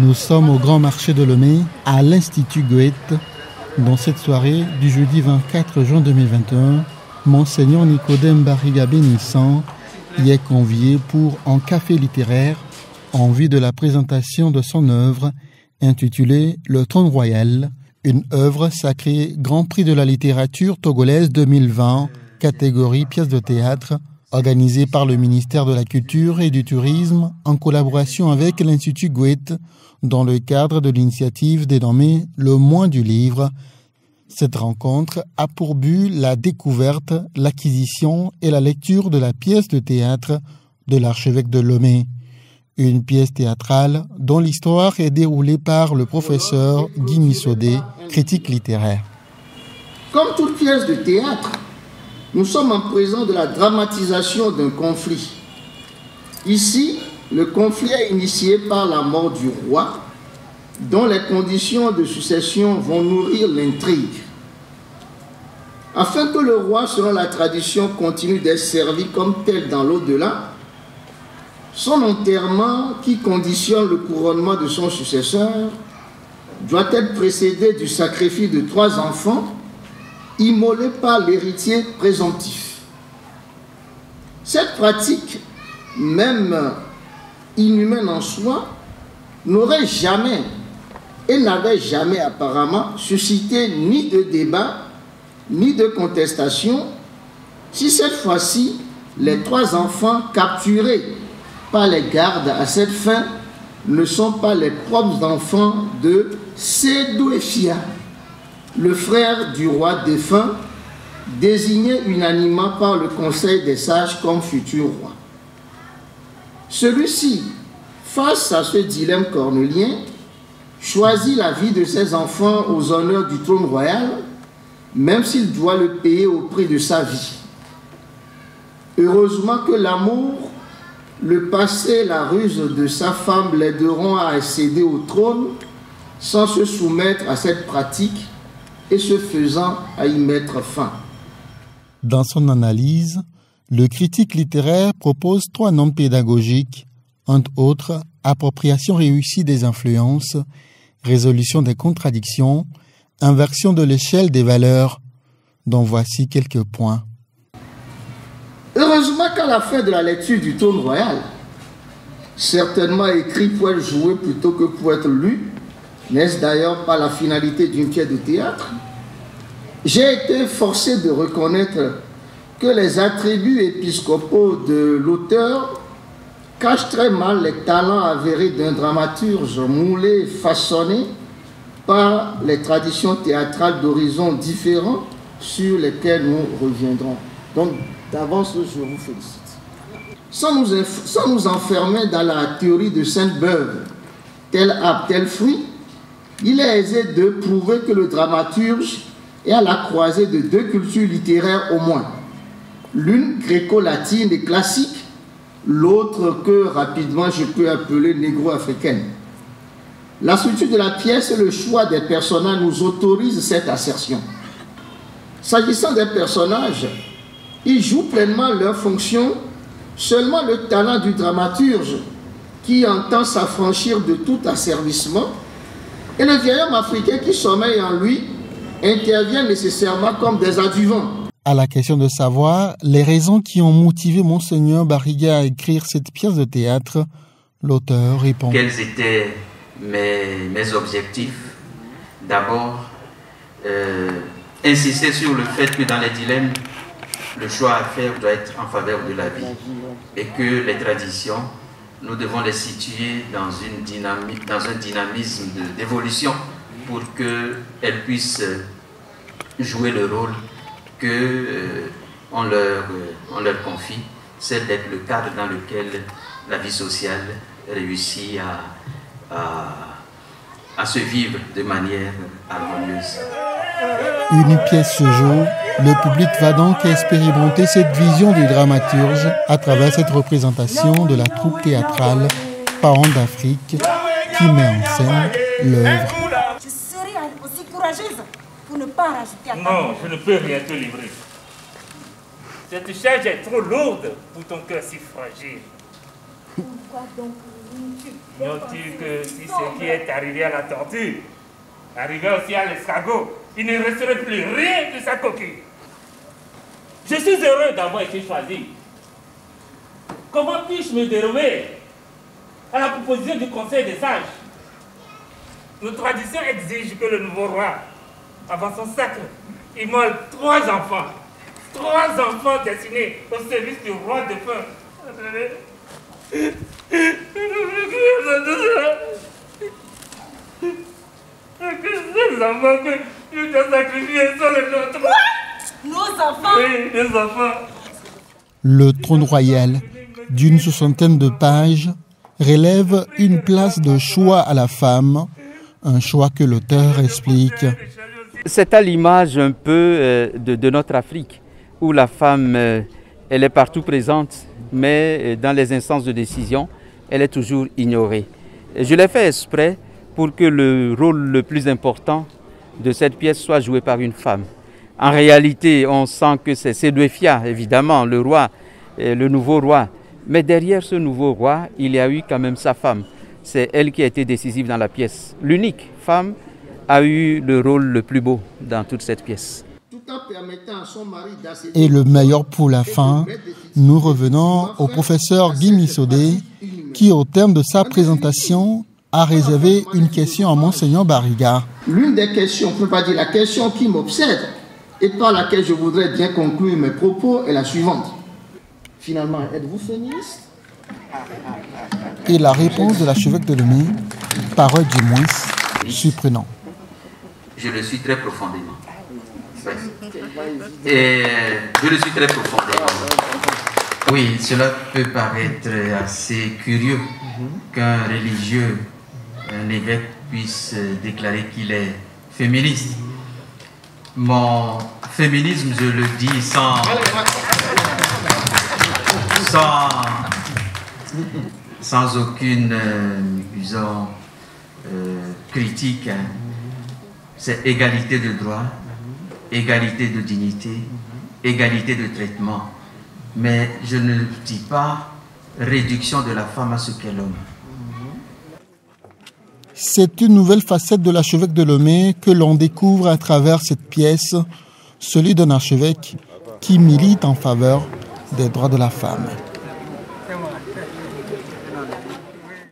Nous sommes au grand marché de Lomé, à l'Institut Goethe. Dans cette soirée du jeudi 24 juin 2021, Monseigneur Nicodème Barriga Bénissant y est convié pour un café littéraire en vue de la présentation de son œuvre intitulée Le trône royal, une œuvre sacrée Grand Prix de la littérature togolaise 2020, catégorie pièce de théâtre, organisée par le ministère de la Culture et du Tourisme en collaboration avec l'Institut Goethe dans le cadre de l'initiative dénommée Le Mois du Livre. Cette rencontre a pour but la découverte, l'acquisition et la lecture de la pièce de théâtre de l'archevêque de Lomé une pièce théâtrale dont l'histoire est déroulée par le professeur Guy Missodé, critique littéraire. Comme toute pièce de théâtre, nous sommes en présence de la dramatisation d'un conflit. Ici, le conflit est initié par la mort du roi, dont les conditions de succession vont nourrir l'intrigue. Afin que le roi, selon la tradition, continue d'être servi comme tel dans l'au-delà, son enterrement, qui conditionne le couronnement de son successeur, doit être précédé du sacrifice de trois enfants immolés par l'héritier présomptif. Cette pratique, même inhumaine en soi, n'aurait jamais et n'avait jamais apparemment suscité ni de débat, ni de contestation, si cette fois-ci les trois enfants capturés par les gardes à cette fin ne sont pas les propres enfants de Sédouéfia, le frère du roi défunt, désigné unanimement par le Conseil des sages comme futur roi. Celui-ci, face à ce dilemme cornélien, choisit la vie de ses enfants aux honneurs du trône royal, même s'il doit le payer au prix de sa vie. Heureusement que l'amour le passé la ruse de sa femme l'aideront à accéder au trône sans se soumettre à cette pratique et se faisant à y mettre fin. Dans son analyse, le critique littéraire propose trois noms pédagogiques, entre autres appropriation réussie des influences, résolution des contradictions, inversion de l'échelle des valeurs, dont voici quelques points. Heureusement qu'à la fin de la lecture du trône royal, certainement écrit pour être joué plutôt que pour être lu, n'est-ce d'ailleurs pas la finalité d'une pièce de théâtre? J'ai été forcé de reconnaître que les attributs épiscopaux de l'auteur cachent très mal les talents avérés d'un dramaturge moulé, façonné par les traditions théâtrales d'horizons différents sur lesquels nous reviendrons. Donc, D'avance, je vous félicite. Sans nous, enfermer dans la théorie de Sainte-Beuve, tel arbre, tel fruit, il est aisé de prouver que le dramaturge est à la croisée de deux cultures littéraires au moins. L'une gréco-latine et classique, l'autre que rapidement je peux appeler négro-africaine. La structure de la pièce et le choix des personnages nous autorisent cette assertion. S'agissant des personnages, ils jouent pleinement leur fonction. Seulement le talent du dramaturge qui entend s'affranchir de tout asservissement et le vieil homme africain qui sommeille en lui intervient nécessairement comme des adjuvants. À la question de savoir les raisons qui ont motivé Monseigneur Barriga à écrire cette pièce de théâtre, l'auteur répond. Quels étaient mes, mes objectifs? D'abord, euh, insister sur le fait que dans les dilemmes le choix à faire doit être en faveur de la vie et que les traditions, nous devons les situer dans, un dynamisme d'évolution pour qu'elles puissent jouer le rôle qu'on euh, leur, euh, leur confie, c'est d'être le cadre dans lequel la vie sociale réussit à se vivre de manière harmonieuse. Une pièce se joue le public va donc expérimenter cette vision du dramaturge à travers cette représentation de la troupe théâtrale Parents d'Afrique qui met en scène l'œuvre. Je serai aussi courageuse pour ne pas rajouter à Non, je ne peux rien te livrer. Cette charge est trop lourde pour ton cœur si fragile. N'ont-ils que si ce qui est arrivé à la tortue arrivait aussi à l'escargot, il ne resterait plus rien de sa coquille. Je suis heureux d'avoir été choisi. Comment puis-je me dérober à la proposition du Conseil des sages? Nos traditions exigent que le nouveau roi, avant son sacre, immole trois enfants. Trois enfants destinés au service du roi de feu. Enfants sont les. Nos enfants Oui, enfants. Le trône royal, d'une soixantaine de pages, relève une place de choix à la femme, un choix que l'auteur explique. C'est à l'image un peu euh, de, de notre Afrique, où la femme, euh, elle est partout présente, mais euh, dans les instances de décision, elle est toujours ignorée. Je l'ai fait exprès pour que le rôle le plus important de cette pièce soit joué par une femme. En réalité, on sent que c'est Sédouéfia, évidemment, le roi, euh, le nouveau roi. Mais derrière ce nouveau roi, il y a eu quand même sa femme. C'est elle qui a été décisive dans la pièce. L'unique femme a eu le rôle le plus beau dans toute cette pièce. Et le meilleur pour la fin, nous revenons au professeur Guy Missodé, qui au terme de sa présentation a réservé une question à Monseigneur Barriga. L'une des questions, on ne peut pas dire la question qui m'obsède et par laquelle je voudrais bien conclure mes propos est la suivante. Finalement, êtes-vous féministe? Et la réponse de l'archevêque de Lemay, parole du moins, surprenant. Je le suis très profondément. Et je le suis très profondément. Oui, cela peut paraître assez curieux qu'un religieux, un évêque puisse déclarer qu'il est féministe. Mon féminisme, je le dis sans, sans, aucune, euh, euh, critique. hein. C'est égalité de droit, égalité de dignité, égalité de traitement. Mais je ne dis pas réduction de la femme à ce qu'est l'homme. C'est une nouvelle facette de l'archevêque de Lomé que l'on découvre à travers cette pièce, celui d'un archevêque qui milite en faveur des droits de la femme.